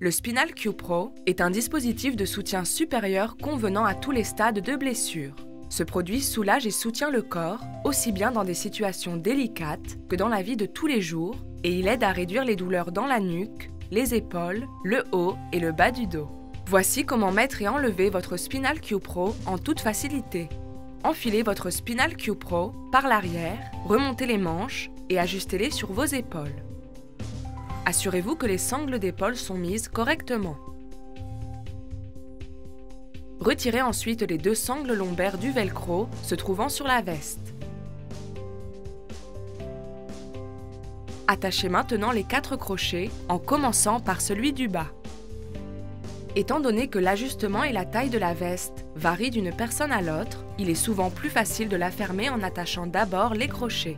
Le Spinal Q Pro est un dispositif de soutien supérieur convenant à tous les stades de blessure. Ce produit soulage et soutient le corps, aussi bien dans des situations délicates que dans la vie de tous les jours, et il aide à réduire les douleurs dans la nuque, les épaules, le haut et le bas du dos. Voici comment mettre et enlever votre Spinal Q Pro en toute facilité. Enfilez votre Spinal Q Pro par l'arrière, remontez les manches et ajustez-les sur vos épaules. Assurez-vous que les sangles d'épaule sont mises correctement. Retirez ensuite les deux sangles lombaires du velcro se trouvant sur la veste. Attachez maintenant les quatre crochets en commençant par celui du bas. Étant donné que l'ajustement et la taille de la veste varient d'une personne à l'autre, il est souvent plus facile de la fermer en attachant d'abord les crochets.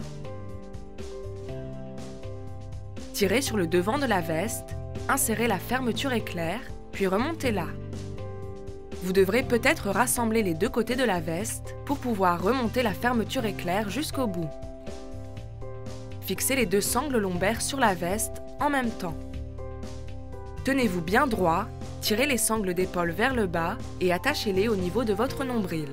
Tirez sur le devant de la veste, insérez la fermeture éclair, puis remontez-la. Vous devrez peut-être rassembler les deux côtés de la veste pour pouvoir remonter la fermeture éclair jusqu'au bout. Fixez les deux sangles lombaires sur la veste en même temps. Tenez-vous bien droit, tirez les sangles d'épaule vers le bas et attachez-les au niveau de votre nombril.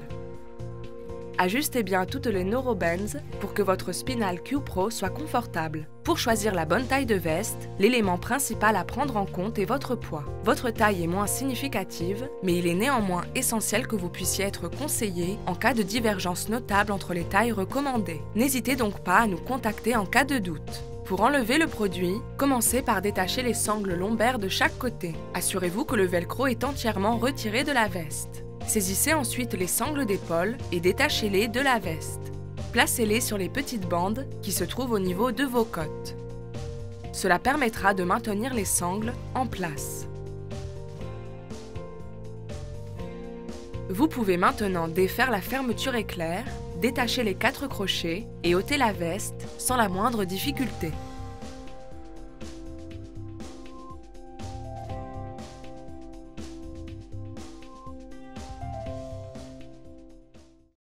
Ajustez bien toutes les neurobands pour que votre Spinal Q Pro soit confortable. Pour choisir la bonne taille de veste, l'élément principal à prendre en compte est votre poids. Votre taille est moins significative, mais il est néanmoins essentiel que vous puissiez être conseillé en cas de divergence notable entre les tailles recommandées. N'hésitez donc pas à nous contacter en cas de doute. Pour enlever le produit, commencez par détacher les sangles lombaires de chaque côté. Assurez-vous que le velcro est entièrement retiré de la veste. Saisissez ensuite les sangles d'épaule et détachez-les de la veste. Placez-les sur les petites bandes qui se trouvent au niveau de vos côtes. Cela permettra de maintenir les sangles en place. Vous pouvez maintenant défaire la fermeture éclair, détacher les quatre crochets et ôter la veste sans la moindre difficulté.